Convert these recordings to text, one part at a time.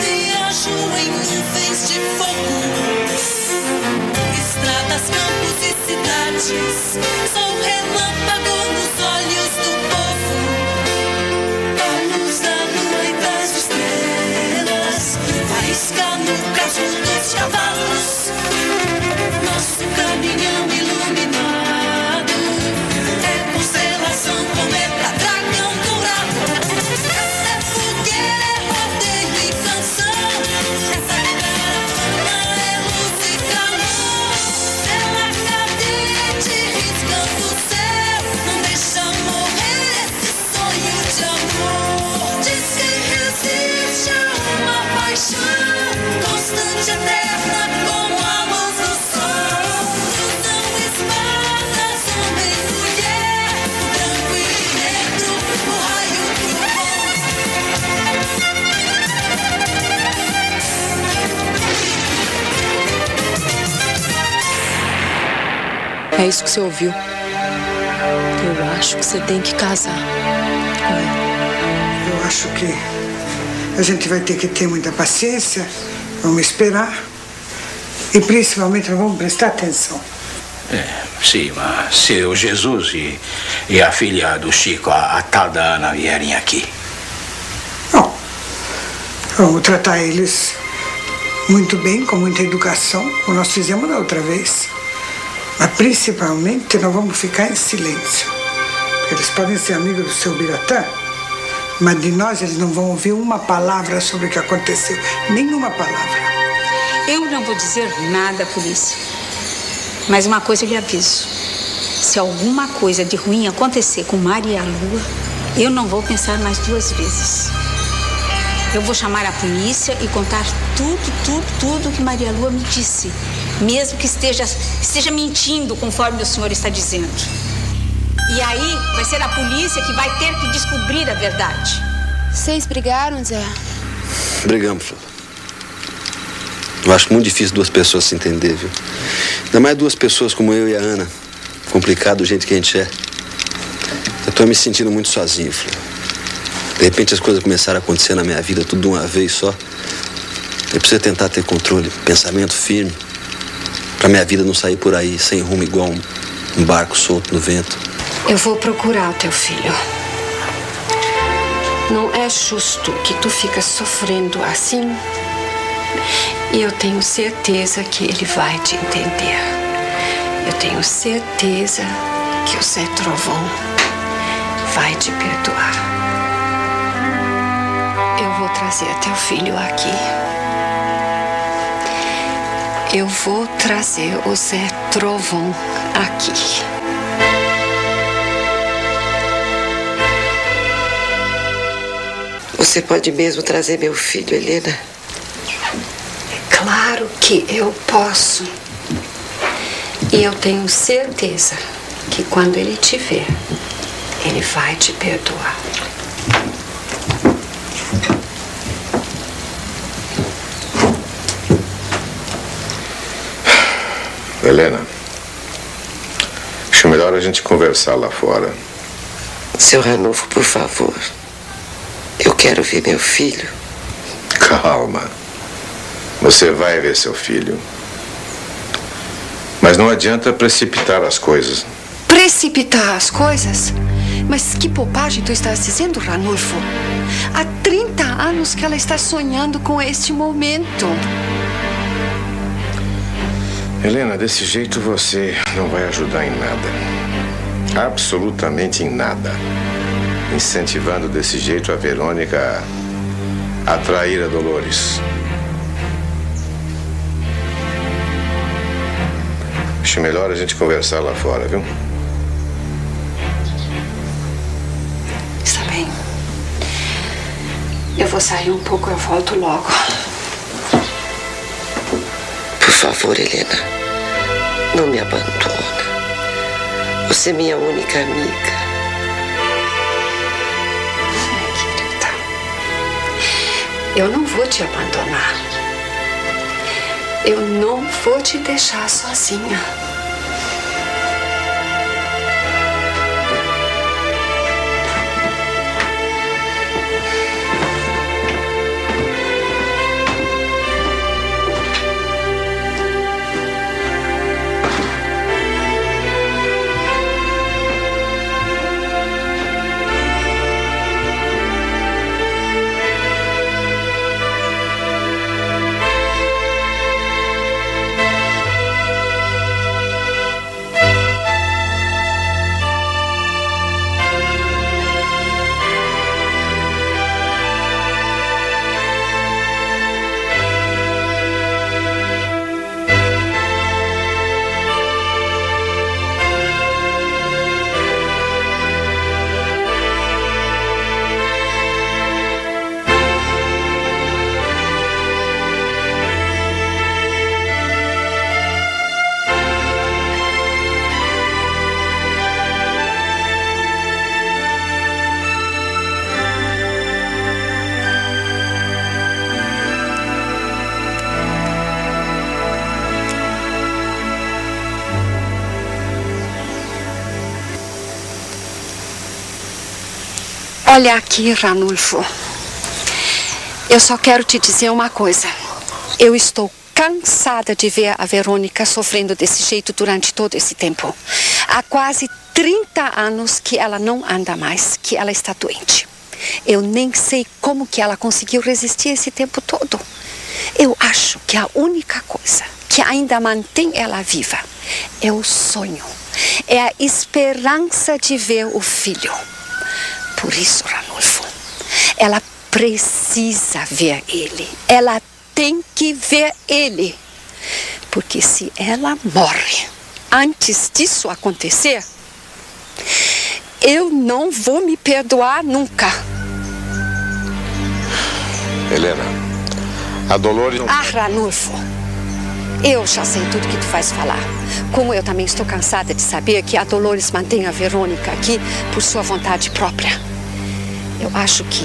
Viajo em nuvens de fogo. Estradas, campos e cidades. Sou relâmpago É isso que você ouviu. Eu acho que você tem que casar. Eu acho que a gente vai ter que ter muita paciência, vamos esperar e principalmente nós vamos prestar atenção. É, sim, mas se o Jesus e, e a filha do Chico, a, a tal da Ana, vierem aqui. Vamos tratar eles muito bem, com muita educação, como nós fizemos da outra vez. Principalmente nós vamos ficar em silêncio. Eles podem ser amigos do seu Biratã, mas de nós eles não vão ouvir uma palavra sobre o que aconteceu. Nenhuma palavra. Eu não vou dizer nada, polícia. Mas uma coisa eu lhe aviso. Se alguma coisa de ruim acontecer com Maria Lua, eu não vou pensar mais duas vezes. Eu vou chamar a polícia e contar tudo, tudo, tudo que Maria Lua me disse. Mesmo que esteja, esteja mentindo, conforme o senhor está dizendo. E aí vai ser a polícia que vai ter que descobrir a verdade. Vocês brigaram, Zé? Brigamos, Flor. Eu acho muito difícil duas pessoas se entender, viu? Ainda mais duas pessoas como eu e a Ana. Complicado do jeito que a gente é. Eu tô me sentindo muito sozinho, Flor. De repente as coisas começaram a acontecer na minha vida tudo de uma vez só. Eu preciso tentar ter controle, pensamento firme. Pra minha vida não sair por aí sem rumo igual um, barco solto no vento. Eu vou procurar o teu filho. Não é justo que tu fica sofrendo assim. E eu tenho certeza que ele vai te entender. Eu tenho certeza que o Zé Trovão vai te perdoar. Eu vou trazer teu filho aqui. Eu vou trazer o Zé Trovão aqui. Você pode mesmo trazer meu filho, Helena? Claro que eu posso. E eu tenho certeza que quando ele te ver, ele vai te perdoar. Helena, acho melhor a gente conversar lá fora. Seu Ranulfo, por favor. Eu quero ver meu filho. Calma. Você vai ver seu filho. Mas não adianta precipitar as coisas. Precipitar as coisas? Mas que bobagem tu estás dizendo, Ranulfo? Há 30 anos que ela está sonhando com este momento. Helena, desse jeito você não vai ajudar em nada. Absolutamente em nada. Incentivando desse jeito a Verônica a atrair a Dolores. Acho melhor a gente conversar lá fora, viu? Está bem. Eu vou sair um pouco, eu volto logo. Favor, Helena. Não me abandona. Você é minha única amiga. Eu não vou te abandonar. Eu não vou te deixar sozinha. Olha aqui, Ranulfo. Eu só quero te dizer uma coisa. Eu estou cansada de ver a Verônica sofrendo desse jeito durante todo esse tempo. Há quase 30 anos que ela não anda mais, que ela está doente. Eu nem sei como que ela conseguiu resistir esse tempo todo. Eu acho que a única coisa que ainda mantém ela viva é o sonho, é a esperança de ver o filho. Por isso, Ranulfo, ela precisa ver ele. Ela tem que ver ele. Porque se ela morre antes disso acontecer, eu não vou me perdoar nunca. Helena, a Dolores. não- Ah, Ranulfo, eu já sei tudo que tu vais falar. Como eu também estou cansada de saber que a Dolores mantém a Verônica aqui por sua vontade própria. Eu acho que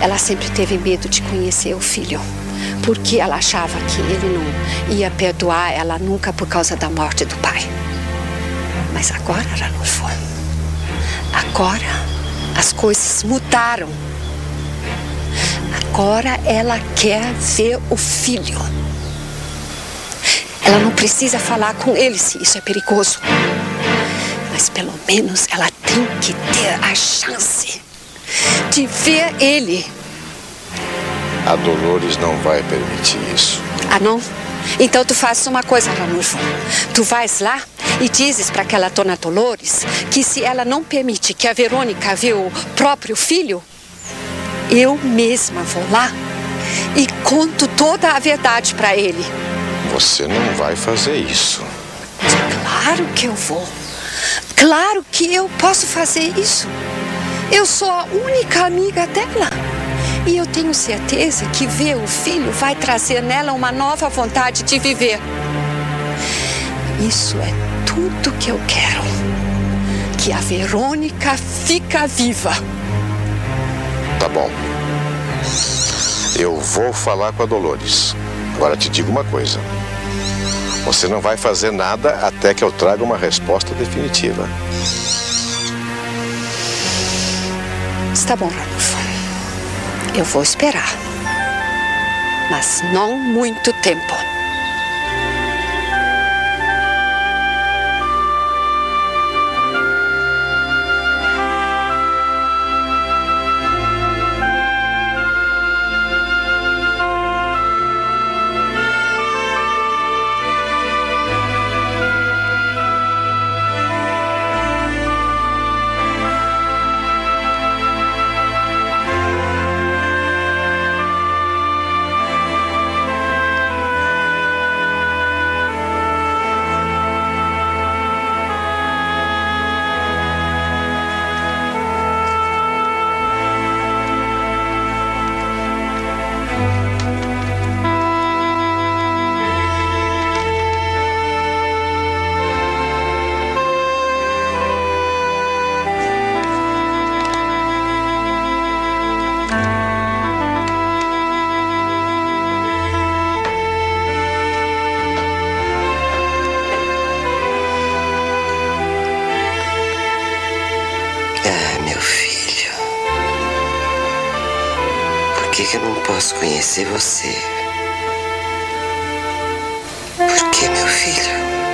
ela sempre teve medo de conhecer o filho. Porque ela achava que ele não ia perdoar ela nunca por causa da morte do pai. Mas agora, Ranulfo, agora as coisas mudaram. Agora ela quer ver o filho. Ela não precisa falar com ele se isso é perigoso. Mas pelo menos ela tem que ter a chance de ver ele. A Dolores não vai permitir isso. Ah, não? Então tu fazes uma coisa, Ranulfo. Tu vais lá e dizes para aquela dona Dolores que se ela não permite que a Verônica vê o próprio filho, eu mesma vou lá e conto toda a verdade para ele. Você não vai fazer isso. Claro que eu vou. Claro que eu posso fazer isso. Eu sou a única amiga dela. E eu tenho certeza que ver o filho vai trazer nela uma nova vontade de viver. Isso é tudo que eu quero. Que a Verônica fica viva. Tá bom. Eu vou falar com a Dolores. Agora te digo uma coisa. Você não vai fazer nada até que eu traga uma resposta definitiva. Está bom, Ranulfo. Eu vou esperar. Mas não muito tempo. Posso conhecer você? Por que, meu filho?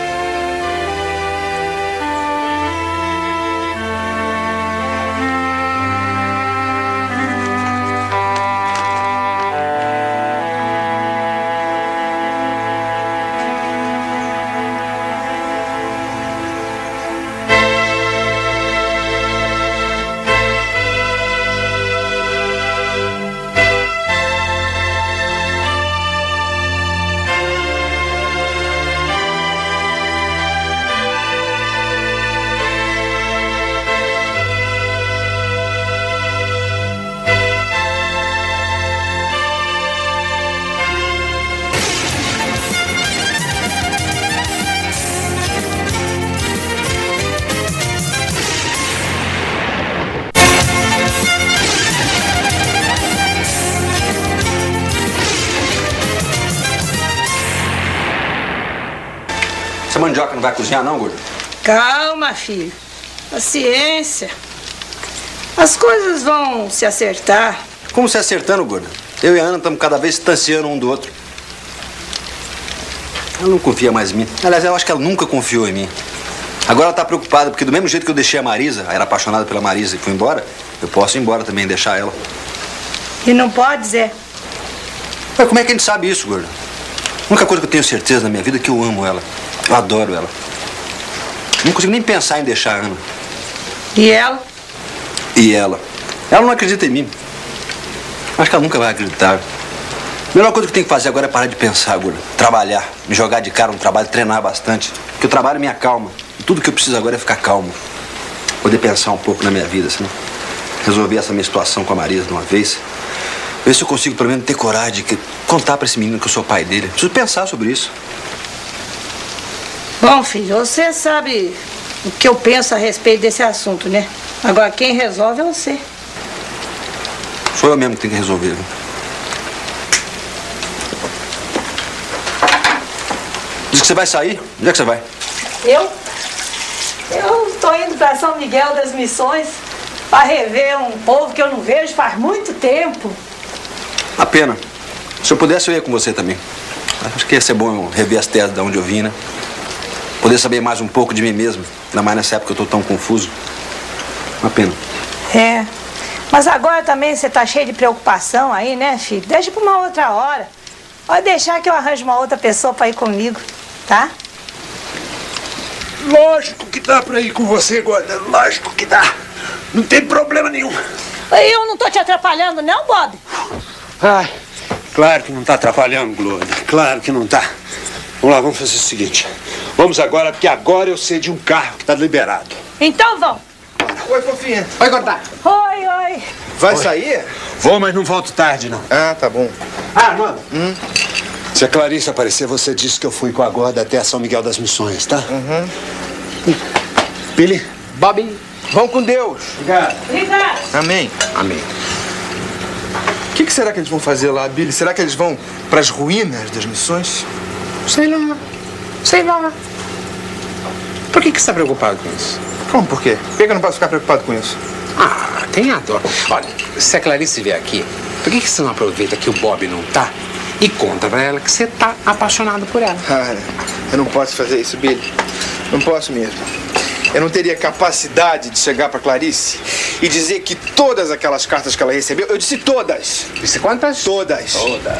Não vai cozinhar, não, Guri? Calma, filho. Paciência. As coisas vão se acertar. Como se acertando, gorda? Eu e a Ana estamos cada vez distanciando um do outro. Ela não confia mais em mim. Aliás, eu acho que ela nunca confiou em mim. Agora ela tá preocupada, porque do mesmo jeito que eu deixei a Marisa, era apaixonada pela Marisa e fui embora, eu posso ir embora também, deixar ela. E não pode, Zé. Mas como é que a gente sabe isso, gorda? A única coisa que eu tenho certeza na minha vida é que eu amo ela. Eu adoro ela. Não consigo nem pensar em deixar a Ana. E ela? E ela? Ela não acredita em mim. Acho que ela nunca vai acreditar. A melhor coisa que eu tenho que fazer agora é parar de pensar, Gula. Trabalhar, me jogar de cara no trabalho, treinar bastante. Porque o trabalho me acalma. E tudo que eu preciso agora é ficar calmo. Poder pensar um pouco na minha vida, assim. Resolver essa minha situação com a Marisa de uma vez. Ver se eu consigo, pelo menos, ter coragem de contar pra esse menino que eu sou pai dele. Preciso pensar sobre isso. Bom, filho, você sabe o que eu penso a respeito desse assunto, né? Agora, quem resolve é você. Sou eu mesmo que tenho que resolver. viu? Diz que você vai sair? Onde é que você vai? Eu? Eu estou indo para São Miguel das Missões para rever um povo que eu não vejo faz muito tempo. A pena. Se eu pudesse, eu ia com você também. Acho que ia ser bom eu rever as terras de onde eu vim, né? Poder saber mais um pouco de mim mesmo. Ainda mais nessa época que eu tô tão confuso. Uma pena. É. Mas agora também você tá cheio de preocupação aí, né, filho? Deixa para uma outra hora. Pode deixar que eu arranjo uma outra pessoa para ir comigo, tá? Lógico que dá pra ir com você, Gorda. Lógico que dá. Não tem problema nenhum. Eu não tô te atrapalhando, não, Bob? Ai, claro que não tá atrapalhando, Glória. Claro que não tá. Vamos lá, vamos fazer o seguinte. Vamos agora, porque agora eu sei de um carro que tá liberado. Então vão. Oi, fofinha. Oi, Gorda. Oi, oi. Vai Oi. sair? Vou, mas não volto tarde, não. Ah, tá bom. Ah, mano. Se a Clarice aparecer, você disse que eu fui com a gorda até São Miguel das Missões, tá? Uhum. Billy? Bobby. Vão com Deus. Obrigado. Obrigado. Amém. Amém. O que, que será que eles vão fazer lá, Billy? Será que eles vão pras ruínas das missões? Sei lá. Sei lá. Por que, que você está preocupado com isso? Como, por quê? Por que eu não posso ficar preocupado com isso? Ah, tenha dó. Olha, se a Clarice vier aqui, por que, que você não aproveita que o Bob não tá e conta pra ela que você tá apaixonado por ela? Ah, eu não posso fazer isso, Billy. Não posso mesmo. Eu não teria capacidade de chegar pra Clarice e dizer que todas aquelas cartas que ela recebeu, eu disse todas. Disse quantas? Todas. Todas.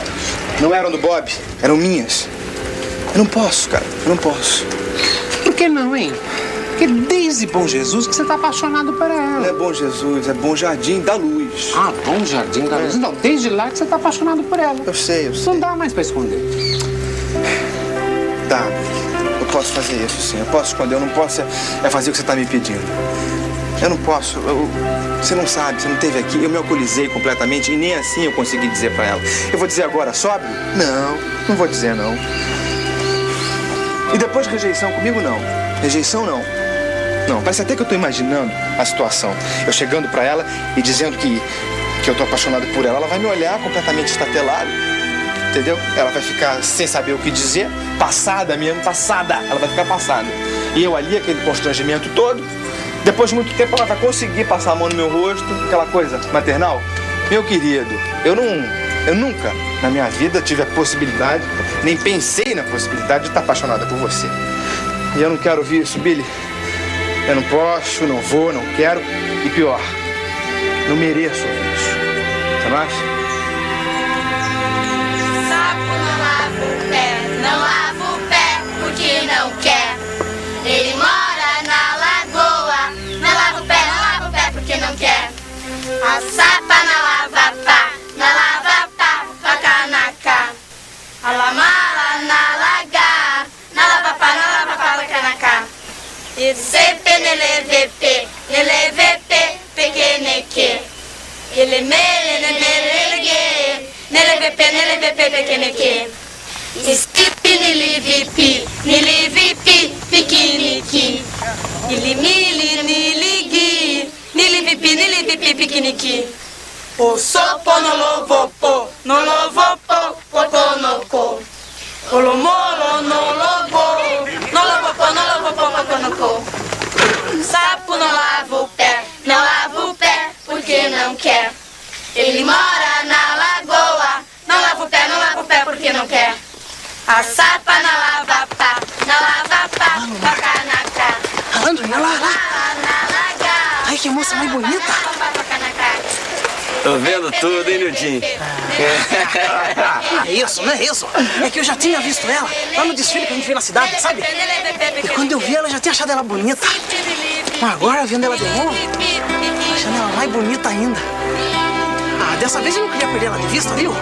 Não eram do Bob, eram minhas. Eu não posso, cara. Eu não posso. Por que não, hein? Porque desde Bom Jesus que você tá apaixonado por ela. Não é Bom Jesus, é Bom Jardim da Luz. Ah, Bom Jardim da Luz. Não, desde lá que você tá apaixonado por ela. Eu sei, eu sei. Não dá mais pra esconder. Tá, eu posso fazer isso sim. Eu posso esconder, eu não posso é, é fazer o que você tá me pedindo. Eu não posso. eu- você não sabe, você não esteve aqui. Eu me alcoolizei completamente e nem assim eu consegui dizer pra ela. Eu vou dizer agora, sobe? Não, não vou dizer não. E depois rejeição comigo, não. Rejeição, não. Não, parece até que eu tô imaginando a situação. Eu chegando pra ela e dizendo que, que eu tô apaixonado por ela. Ela vai me olhar completamente estatelado. Entendeu? Ela vai ficar sem saber o que dizer, passada mesmo, passada. Ela vai ficar passada. E eu ali, aquele constrangimento todo. Depois de muito tempo, ela vai conseguir passar a mão no meu rosto, aquela coisa maternal. Meu querido, eu não. Eu nunca na minha vida tive a possibilidade, nem pensei na possibilidade de estar apaixonada por você. E eu não quero ouvir isso, Billy. Eu não posso, não vou, não quero. E pior, não mereço ouvir isso. Você não acha? Sapo não lava o pé, não lava o pé porque não quer. Ele mora na lagoa, não lava o pé, não lava o pé porque não quer. A sapa na lava Isepe nelevepe, nelevepe pekeneke. Ilemele nelelege, nelevepe nelevepe pekeneke. Iskipi nilivipi, nilivipi pikiniki. Ilimili niligi, nilivipi nilivipi pikiniki. Osopo nolovopo, nolovopo pokonoko. Olomolo nolovopo. Sapo não lava o pé, não lava o pé, porque não quer. Ele mora na lagoa, não lava o pé, não lava o pé, porque não quer. A sapa não lava pá, não lava pá, toca na cá. Malandro, na lá, lá. Ai, que moça mais bonita. Tô vendo tudo, hein, Nildinho? Não é isso, não é isso. É que eu já tinha visto ela lá no desfile que a gente fez na cidade, sabe? E quando eu vi ela, eu já tinha achado ela bonita. Mas agora, vendo ela de novo, achando ela mais bonita ainda. Ah, dessa vez eu não queria perder ela de vista, viu?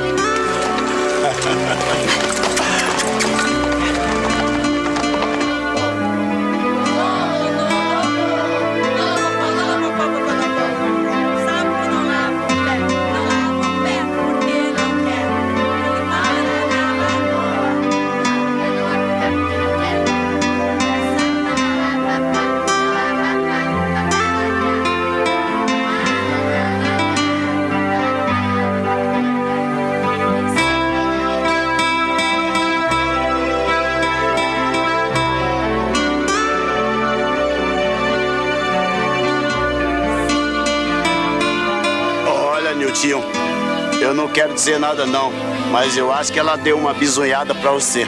Quero dizer nada não, mas eu acho que ela deu uma bisunhada pra você.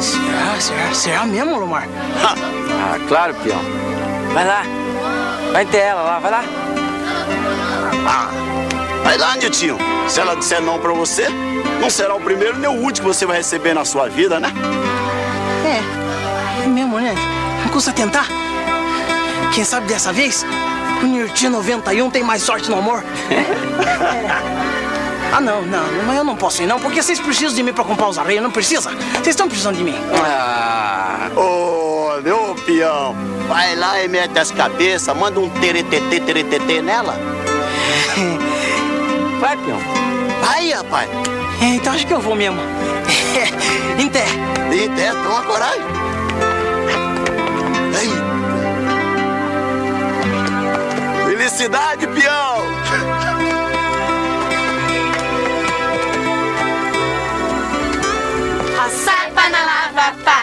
Será, será, será mesmo, Lomar? Ah, claro, peão. Vai lá. Vai ter ela lá, vai lá. Ah, vai lá, Niltinho. Se ela disser não pra você, não será o primeiro nem o último que você vai receber na sua vida, né? É, é mesmo, né? Não custa tentar. Quem sabe dessa vez, o Nirti 91 tem mais sorte no amor. ah, não, não, mas eu não posso ir não, porque vocês precisam de mim pra comprar os arreios, não precisa? Vocês estão precisando de mim. Ah, ô, meu peão, vai lá e mete as cabeças, manda um teretetê, teretetê nela. Vai, peão. Vai, rapaz. É, então acho que eu vou mesmo. em té. Em té, toma coragem. Felicidade, peão! Na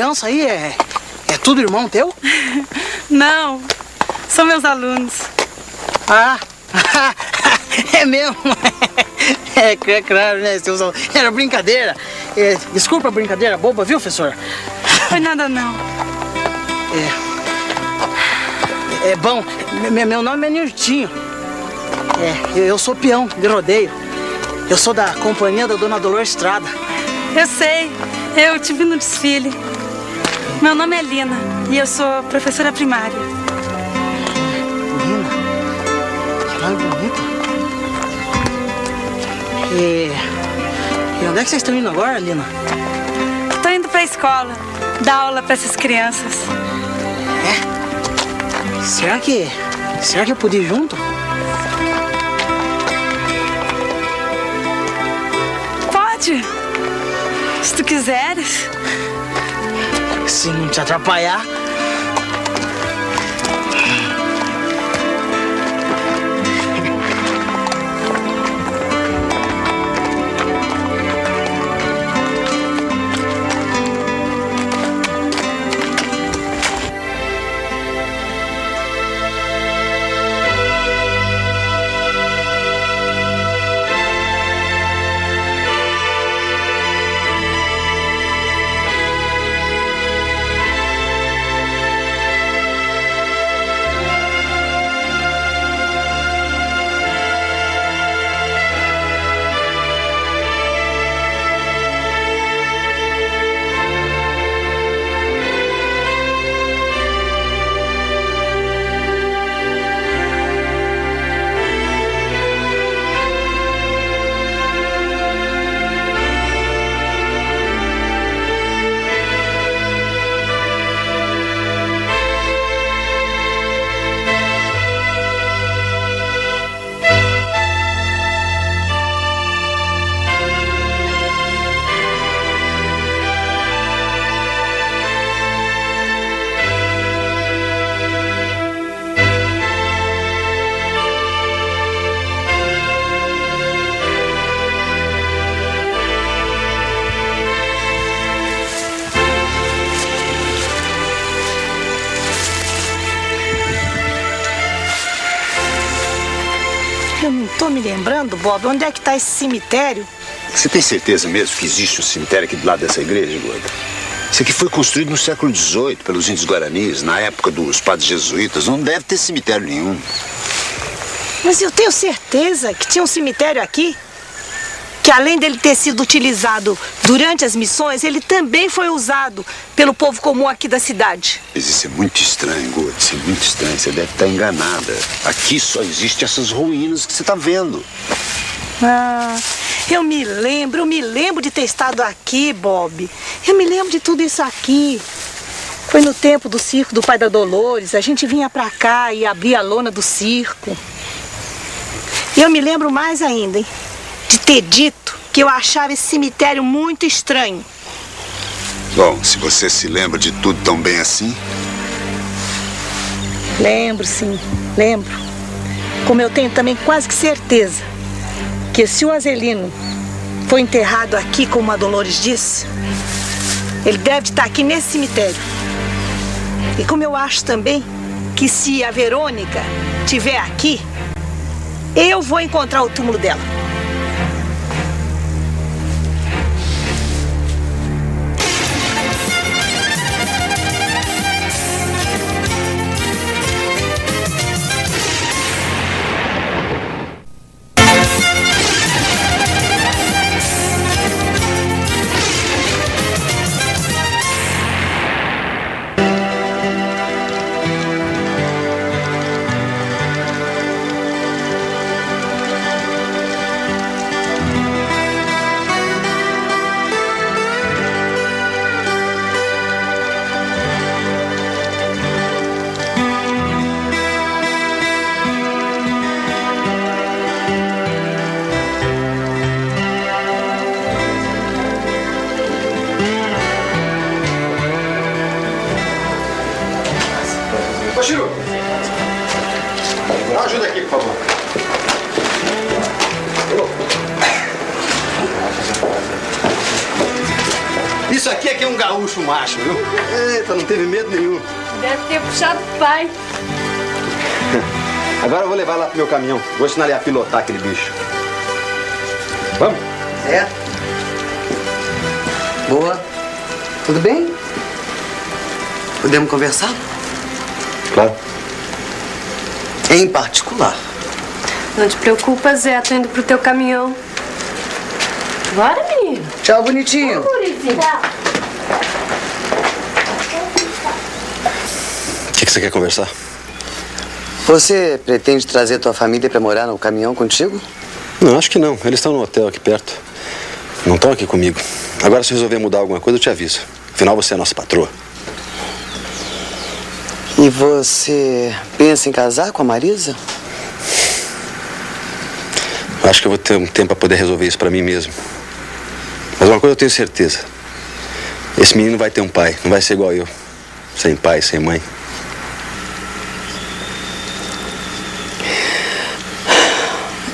Essas crianças aí é. É tudo irmão teu? Não, são meus alunos. Ah! é mesmo? É, é claro, né? Era brincadeira. É, desculpa a brincadeira boba, viu, professor? Foi nada não. É. É bom, me- meu nome é Nirtinho. É, eu, eu sou peão de rodeio. Eu sou da companhia da Dona Dolores Estrada. Eu sei, eu te vi no desfile. Meu nome é Lina e eu sou professora primária. Lina, que nome bonito. E, e onde é que vocês estão indo agora, Lina? Tô indo pra escola, dar aula pra essas crianças. Será que. Será que eu podia ir junto? Pode, se tu quiseres. Se não te atrapalhar. Bob, onde é que tá esse cemitério? Você tem certeza mesmo que existe um cemitério aqui do lado dessa igreja, Gorda? Isso aqui foi construído no século XVIII pelos índios guaranis, na época dos padres jesuítas. Não deve ter cemitério nenhum. Mas eu tenho certeza que tinha um cemitério aqui. Que além dele ter sido utilizado durante as missões, ele também foi usado pelo povo comum aqui da cidade. Mas isso é muito estranho, Gorda. Isso é muito estranho. Você deve estar enganada. Aqui só existem essas ruínas que você está vendo. Ah, eu me lembro, eu me lembro de ter estado aqui, Bob. Eu me lembro de tudo isso aqui. Foi no tempo do circo do Pai da Dolores. A gente vinha pra cá e abria a lona do circo. E eu me lembro mais ainda, hein, de ter dito que eu achava esse cemitério muito estranho. Bom, se você se lembra de tudo tão bem assim, Lembro, sim, lembro. Como eu tenho também quase que certeza que se o Azelino foi enterrado aqui, como a Dolores disse, ele deve estar aqui nesse cemitério. E como eu acho também que se a Verônica estiver aqui, eu vou encontrar o túmulo dela. Aqui um gaúcho macho, viu? Eita, não teve medo nenhum. Deve ter puxado o pai. Agora eu vou levar lá pro meu caminhão. Vou ensinar ele a pilotar aquele bicho. Vamos? É. Boa. Tudo bem? Podemos conversar? Claro. Em particular. Não te preocupa, Zé. Tô indo pro teu caminhão. Bora, menino. Tchau, bonitinho. O que, que você quer conversar? Você pretende trazer tua família pra morar no caminhão contigo? Não, acho que não. Eles estão no hotel aqui perto. Não estão aqui comigo. Agora, se resolver mudar alguma coisa, eu te aviso. Afinal, você é a nossa patroa. E você pensa em casar com a Marisa? Acho que eu vou ter um tempo para poder resolver isso para mim mesmo. Mas uma coisa eu tenho certeza. Esse menino vai ter um pai. Não vai ser igual eu. Sem pai, sem mãe.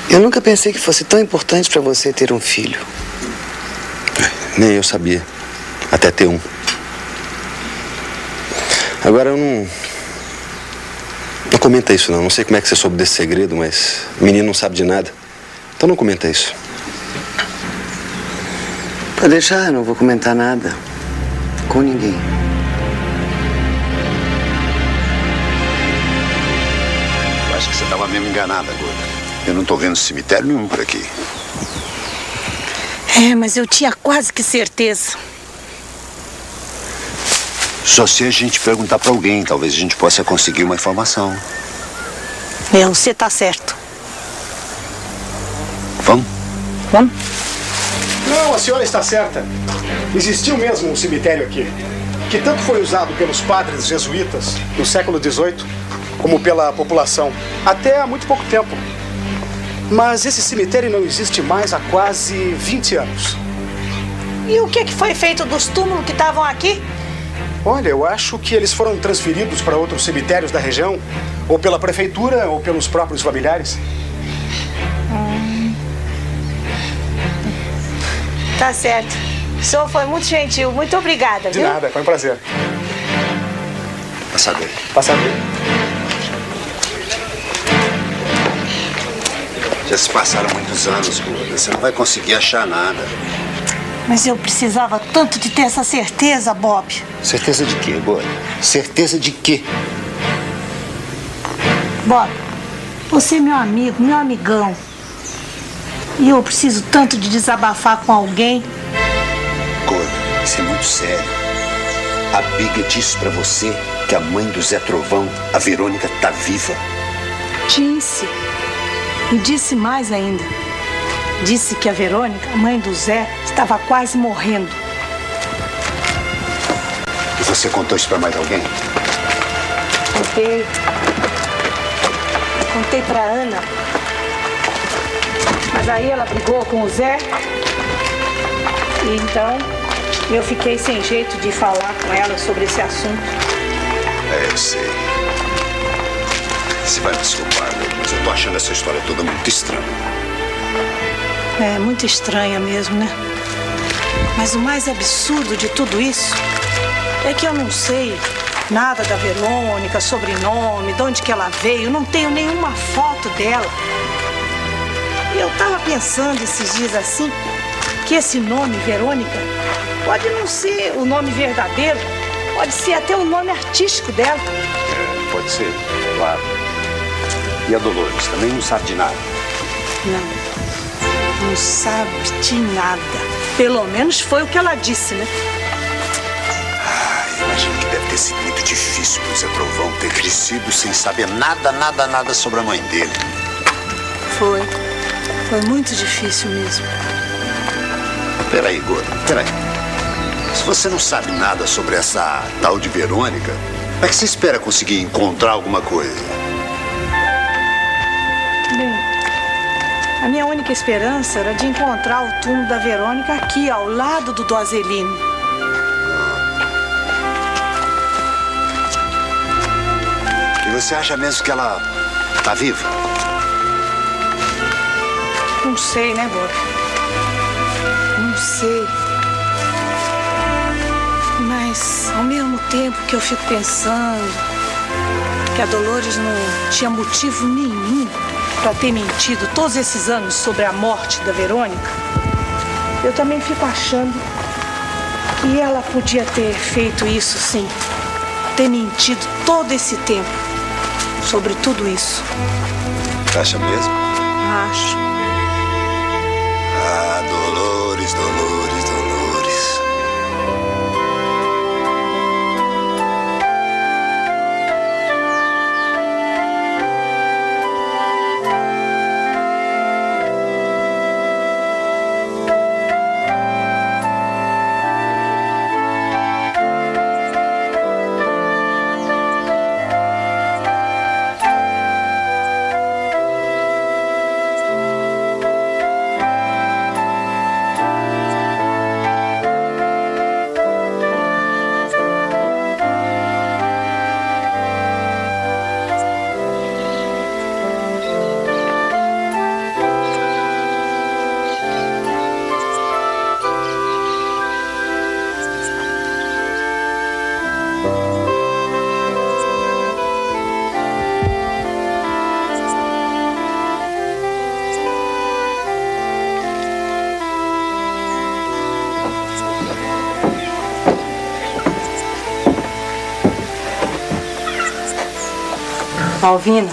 Eu nunca pensei que fosse tão importante pra você ter um filho. Nem eu sabia. Até ter um. Agora eu não. Não comenta isso não. Não sei como é que você soube desse segredo, mas o menino não sabe de nada. Então não comenta isso. Pode deixar, eu não vou comentar nada. Com ninguém. eu acho que você estava mesmo enganada, Gorda. Eu não tô vendo cemitério nenhum por aqui. É, mas eu tinha quase que certeza. Só se a gente perguntar pra alguém, talvez a gente possa conseguir uma informação. É, você tá certo. Vamos? Vamos? Não, a senhora está certa. Existiu mesmo um cemitério aqui, que tanto foi usado pelos padres jesuítas no século XVIII, como pela população, até há muito pouco tempo. Mas esse cemitério não existe mais há quase 20 anos. E o que, que foi feito dos túmulos que estavam aqui? Olha, eu acho que eles foram transferidos para outros cemitérios da região, ou pela prefeitura, ou pelos próprios familiares. Tá certo. O senhor foi muito gentil. Muito obrigada, De viu? nada, foi um prazer. Passa bem. Passa bem. Já se passaram muitos anos, Gloda. Você não vai conseguir achar nada. Mas eu precisava tanto de ter essa certeza, Bob. Certeza de quê, Gloda? Certeza de quê? Bob, você é meu amigo, meu amigão. E eu preciso tanto de desabafar com alguém. Gloda, isso é muito sério. A Biga disse pra você que a mãe do Zé Trovão, a Verônica, tá viva. Disse. E disse mais ainda. Disse que a Verônica, a mãe do Zé, estava quase morrendo. E você contou isso pra mais alguém? Contei. Contei pra Ana. Mas aí ela brigou com o Zé. E então eu fiquei sem jeito de falar com ela sobre esse assunto. É, eu sei. Você vai me desculpar, tô achando essa história toda muito estranha. É muito estranha mesmo, né? Mas o mais absurdo de tudo isso é que eu não sei nada da Verônica, sobrenome, de onde que ela veio, não tenho nenhuma foto dela. E eu tava pensando esses dias assim, que esse nome, Verônica, pode não ser o nome verdadeiro, pode ser até o nome artístico dela. É, pode ser, claro. E a Dolores também não sabe de nada. Não, não sabe de nada. Pelo menos foi o que ela disse, né? Imagino que deve ter sido muito difícil pro Zé Trovão ter crescido sem saber nada, nada, nada sobre a mãe dele. Foi. Foi muito difícil mesmo. Peraí, Gordo, peraí. Se você não sabe nada sobre essa tal de Verônica, como é que você espera conseguir encontrar alguma coisa? A minha única esperança era de encontrar o túmulo da Verônica aqui, ao lado do do Azelino. E você acha mesmo que ela tá viva? Não sei, né, Bob? Não sei. Mas, ao mesmo tempo que eu fico pensando que a Dolores não tinha motivo nenhum para ter mentido todos esses anos sobre a morte da Verônica, eu também fico achando que ela podia ter feito isso, sim. Ter mentido todo esse tempo sobre tudo isso. Você acha mesmo? Acho. Ah, Dolores, Dolores. Malvina.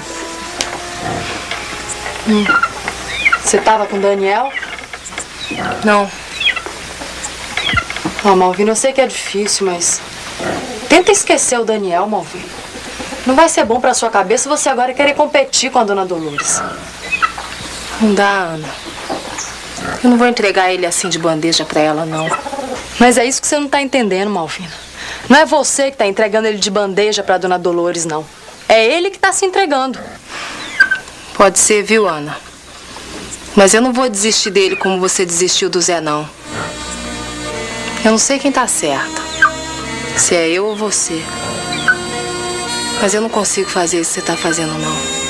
Hum. Você tava com o Daniel? Não. Ó, Malvina, eu sei que é difícil, mas. Tenta esquecer o Daniel, Malvina. Não vai ser bom pra sua cabeça você agora querer competir com a dona Dolores. Não dá, Ana. Eu não vou entregar ele assim de bandeja pra ela, não. Mas é isso que você não tá entendendo, Malvina. Não é você que tá entregando ele de bandeja pra dona Dolores, não. É ele que tá se entregando. Pode ser, viu, Ana? Mas eu não vou desistir dele como você desistiu do Zé, não. Eu não sei quem tá certa. Se é eu ou você. Mas eu não consigo fazer isso que você tá fazendo, não.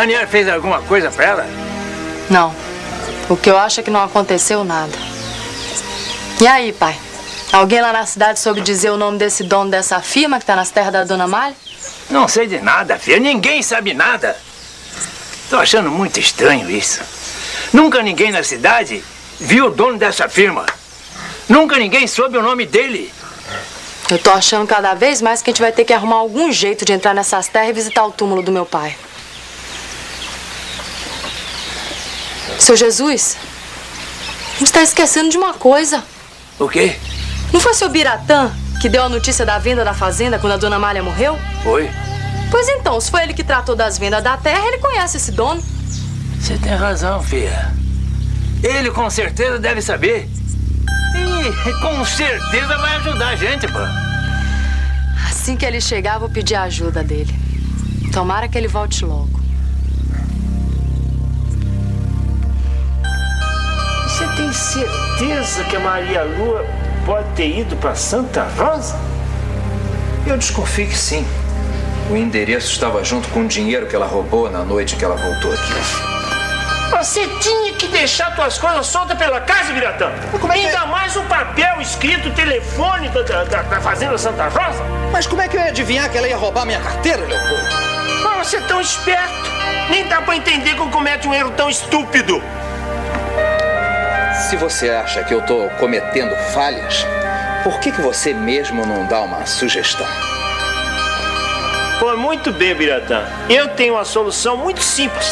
Daniel fez alguma coisa pra ela? Não. O que eu acho é que não aconteceu nada. E aí, pai? Alguém lá na cidade soube dizer o nome desse dono dessa firma que tá nas terras da dona Malha? Não sei de nada, filha. Ninguém sabe nada. Tô achando muito estranho isso. Nunca ninguém na cidade viu o dono dessa firma. Nunca ninguém soube o nome dele. Eu tô achando cada vez mais que a gente vai ter que arrumar algum jeito de entrar nessas terras e visitar o túmulo do meu pai. Seu Jesus, a gente tá esquecendo de uma coisa. O quê? Não foi seu Biratã que deu a notícia da venda da fazenda quando a dona Malha morreu? Foi? Pois então, se foi ele que tratou das vendas da terra, ele conhece esse dono. Você tem razão, filha. Ele com certeza deve saber. E com certeza vai ajudar a gente, pô. Assim que ele chegar, vou pedir a ajuda dele. Tomara que ele volte logo. Você tem certeza que a Maria Lua pode ter ido para Santa Rosa? Eu desconfio que sim. O endereço estava junto com o dinheiro que ela roubou na noite que ela voltou aqui. Você tinha que deixar suas coisas soltas pela casa, Biratã. Ainda mais o papel escrito, telefone da, da, da Fazenda Santa Rosa. Mas como é que eu ia adivinhar que ela ia roubar minha carteira, Leopoldo? Mas você é tão esperto. Nem dá pra entender como comete um erro tão estúpido. Se você acha que eu estou cometendo falhas, por que, que você mesmo não dá uma sugestão? Pô, muito bem, Biratã. Eu tenho uma solução muito simples.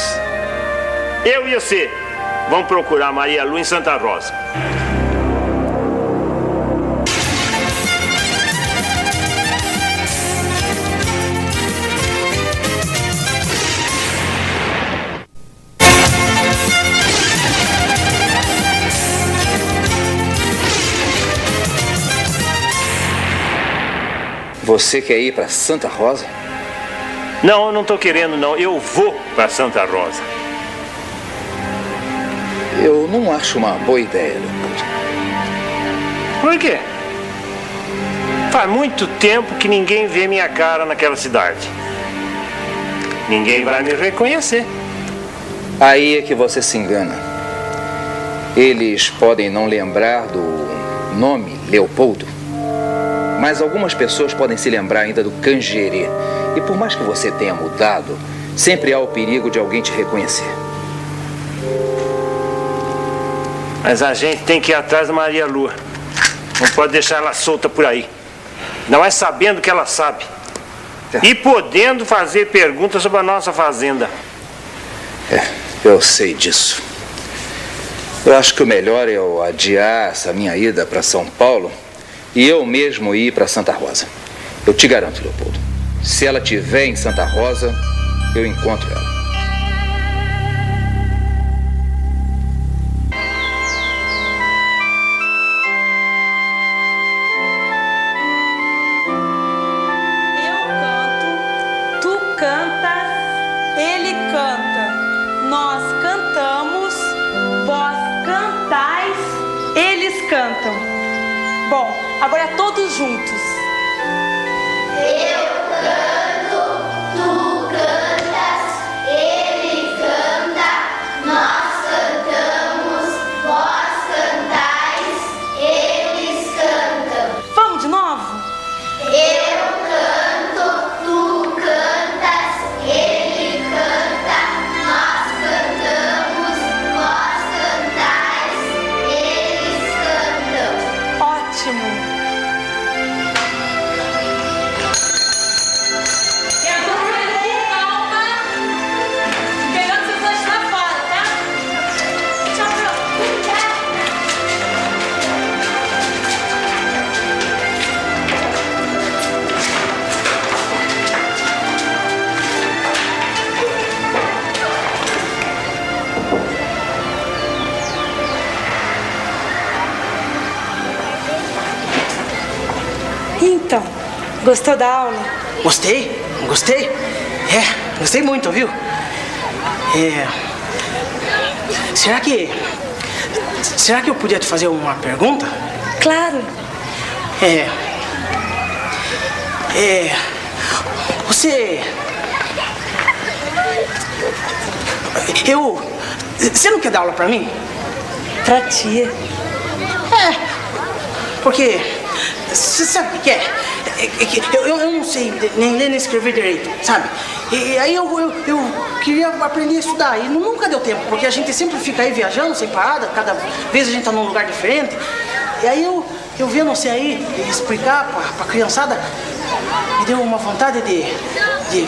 Eu e você vamos procurar Maria Lu em Santa Rosa. Você quer ir para Santa Rosa? Não, eu não tô querendo, não. Eu vou para Santa Rosa. Eu não acho uma boa ideia, Leopoldo. Por quê? Faz muito tempo que ninguém vê minha cara naquela cidade. Ninguém vai me reconhecer. Aí é que você se engana. Eles podem não lembrar do nome Leopoldo, mas algumas pessoas podem se lembrar ainda do Cangerê. E por mais que você tenha mudado, sempre há o perigo de alguém te reconhecer. Mas a gente tem que ir atrás da Maria Lua. Não pode deixar ela solta por aí. Não é sabendo que ela sabe. E podendo fazer perguntas sobre a nossa fazenda. É, eu sei disso. Eu acho que o melhor é eu adiar essa minha ida para São Paulo e eu mesmo ir para Santa Rosa. Eu te garanto, Leopoldo. Se ela estiver em Santa Rosa, eu encontro ela. Gostou da aula? Gostei, gostei. É, gostei muito, viu? É. Será que. Será que eu podia te fazer uma pergunta? Claro. É. É. Você. Eu. Você não quer dar aula pra mim? Pra tia. É, porque você sabe o que é? É- é que eu, eu, eu não sei nem ler nem escrever direito, sabe? E, aí eu, eu, eu queria aprender a estudar e nunca deu tempo, porque a gente sempre fica aí viajando sem parada, cada vez a gente tá num lugar diferente. E aí eu, eu vendo você aí explicar pra, pra criançada, me deu uma vontade de, de,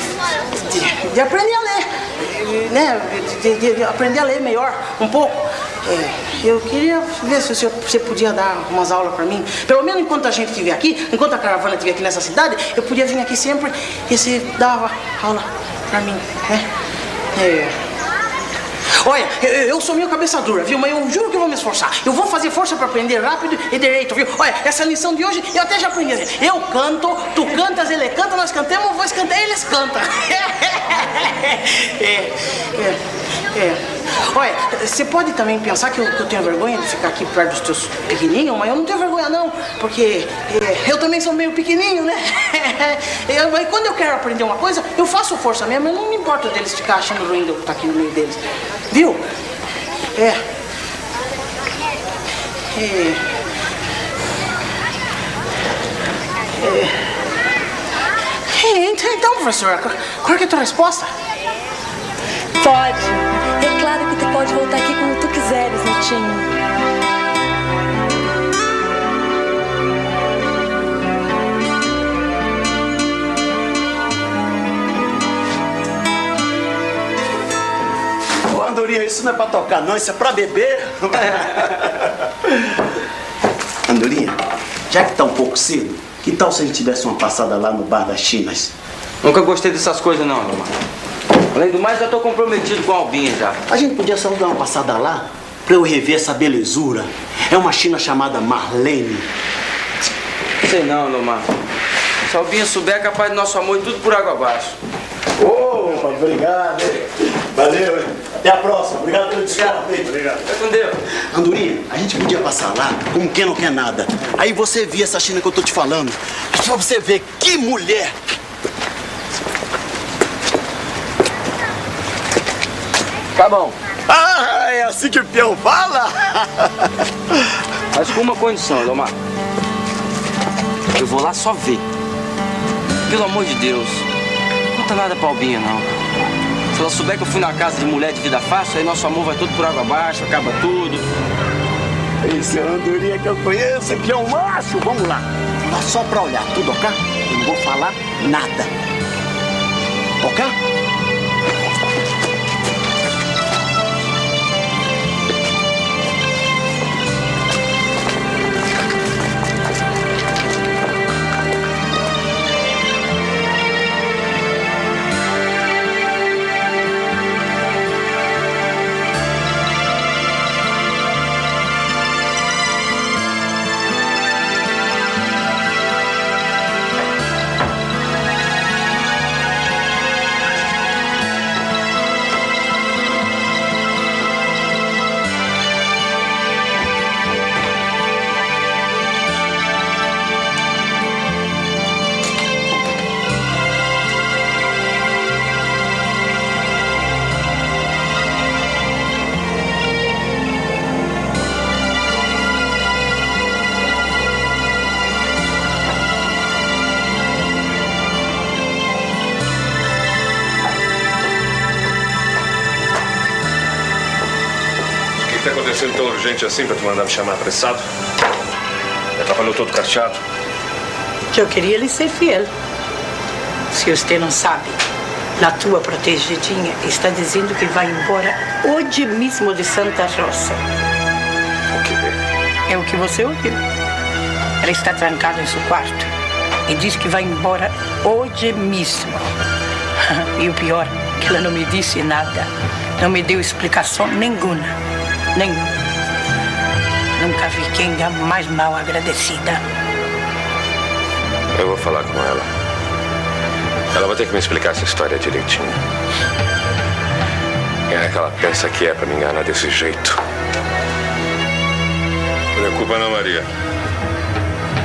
de, de aprender a ler, né? De, de- de aprender a ler melhor um pouco. É, eu queria ver se você, podia dar umas aulas pra mim. Pelo menos enquanto a gente estiver aqui, enquanto a caravana estiver aqui nessa cidade, eu podia vir aqui sempre e você dava aula pra mim, né? É. Olha, eu, sou meio cabeça dura, viu? Mas eu juro que eu vou me esforçar. Eu vou fazer força pra aprender rápido e direito, viu? Olha, essa lição de hoje eu até já aprendi. Eu canto, tu cantas, ele canta, nós cantamos, vós cantam, eles cantam. é, é, é. Olha, você pode também pensar que eu, que eu tenho vergonha de ficar aqui perto dos teus pequenininhos, mas eu não tenho vergonha não, porque é, eu também sou meio pequenininho, né? Eu- Mas quando eu quero aprender uma coisa, eu faço força mesmo, eu não me importo deles ficar achando ruim de eu estar aqui no meio deles. Viu? É. É. É. Então, então, professora, qual é a tua resposta? Pode. É claro que tu pode voltar aqui quando tu quiseres, Netinho. Andorinha, isso não é pra tocar, não, isso é pra beber. Andorinha, já que tá um pouco cedo, que tal se a gente tivesse uma passada lá no bar das Chinas? Nunca gostei dessas coisas não, Lomar. Além do mais, já tô comprometido com a Albinha já. A gente podia só dar uma passada lá pra eu rever essa belezura. É uma China chamada Marlene. Sei não, Lomar. Se a Albinha souber, é capaz do nosso amor e tudo por água abaixo. Opa, obrigado. hein? Valeu, hein? Até a próxima. Obrigado pelo desconto. hein? Obrigado. Fica com Deus. Andorinha, a gente podia passar lá como quem não quer nada. Aí você via essa China que eu tô te falando. Pra você ver que mulher. Tá bom. Ah, é assim que o peão fala? Mas com uma condição, Lomar. Eu vou lá só ver. Pelo amor de Deus. Não conta nada pra Albinha, não. Se ela souber que eu fui na casa de mulher de vida fácil, aí nosso amor vai tudo por água abaixo, acaba tudo. Esse é o Andorinha que eu conheço, que é um macho. Vamos lá. Lá só pra olhar, tudo ok? Eu não vou falar nada. Ok? Assim para tu mandar me chamar apressado? Me atrapalhou todo cacheado. Que eu queria lhe ser fiel. Se você não sabe, a tua protegidinha está dizendo que vai embora hoje mesmo de Santa Rosa. O quê? É o que você ouviu. Ela está trancada em seu quarto e diz que vai embora hoje mesmo. E o pior, que ela não me disse nada. Não me deu explicação nenhuma. Nenhuma. Nunca vi quem é mais mal agradecida. Eu vou falar com ela. Ela vai ter que me explicar essa história direitinho. Quem é que ela pensa que é para me enganar desse jeito? Preocupa não, Maria.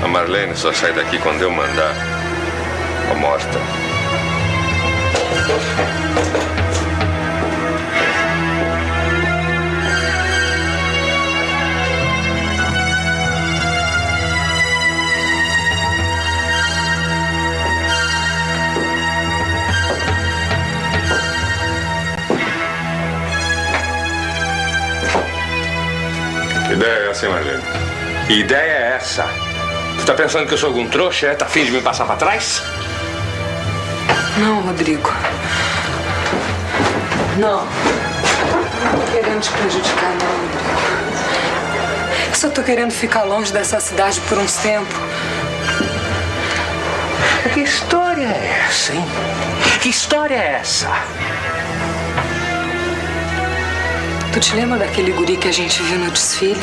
A Marlene só sai daqui quando eu mandar. Ou morta. Ideia é? Que ideia é essa? Tu tá pensando que eu sou algum trouxa, é? Tá afim de me passar pra trás? Não, Rodrigo. Não. Não tô querendo te prejudicar, não, Rodrigo. Eu só tô querendo ficar longe dessa cidade por uns tempos. Que história é essa, hein? Que história é essa? Tu te lembra daquele guri que a gente viu no desfile?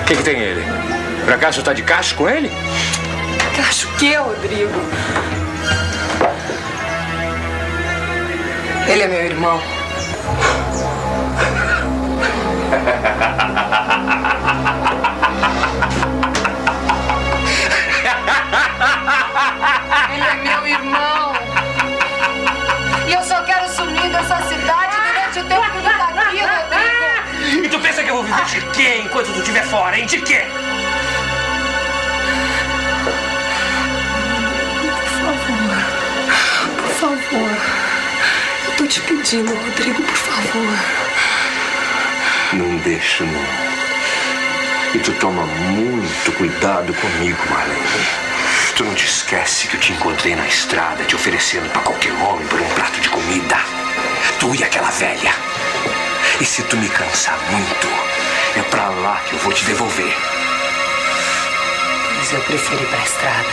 O que, que tem ele? Por acaso tá de cacho com ele? Acho que, Rodrigo? Ele é meu irmão. de quê enquanto tu estiver fora, hein? De quê? Por favor. Eu tô te pedindo, Rodrigo, por favor. Não deixa, não. E tu toma muito cuidado comigo, Marlene. Tu não te esquece que eu te encontrei na estrada te oferecendo pra qualquer homem por um prato de comida. Tu e aquela velha. E se tu me cansar muito, é pra lá que eu vou te devolver. Mas eu prefiro ir pra estrada.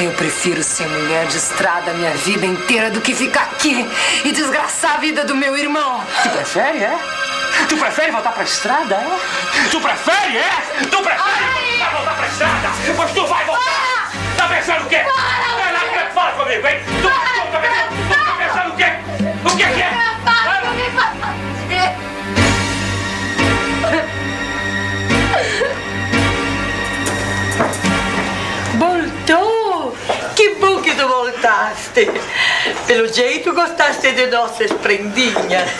Eu prefiro ser mulher de estrada a minha vida inteira do que ficar aqui e desgraçar a vida do meu irmão. Tu prefere, é? Tu prefere voltar pra estrada, é? Tu prefere, é? Tu prefere voltar, voltar pra estrada? Pois tu vai voltar! Tá pensando o quê? Vai lá, fala comigo, hein? Tu, tu, tá pensando, tu tá pensando o quê? O que que é? Voltaste. Pelo jeito gostaste de nossas prendinhas.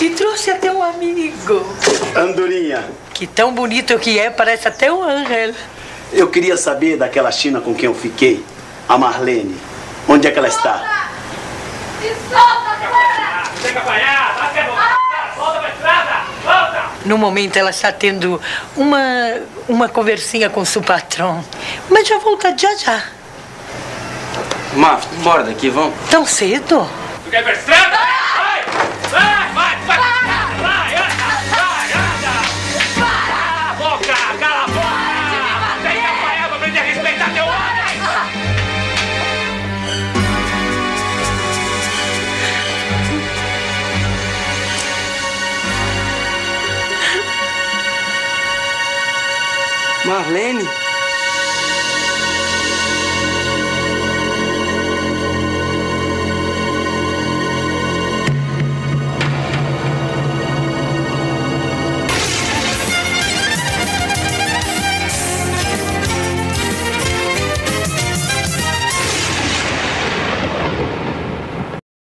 E trouxe até um amigo. Andorinha, Que tão bonito que é, parece até um ángel. eu queria saber daquela China com quem eu fiquei, a Marlene. Onde é que ela está? Tem que apanhar, tá? Quer voltar? Volta pra estrada! Volta! No momento ela está tendo uma, uma conversinha com seu patrão. Mas já volta já já. Má, bora daqui, vamos. Tão cedo? Tu quer pra estrada? Vai! Vai, vai, vai! Vai, anda! Vai, anda! Cala a boca! Cala a boca! Apanhar pra aprender a respeitar teu homem! Marlene?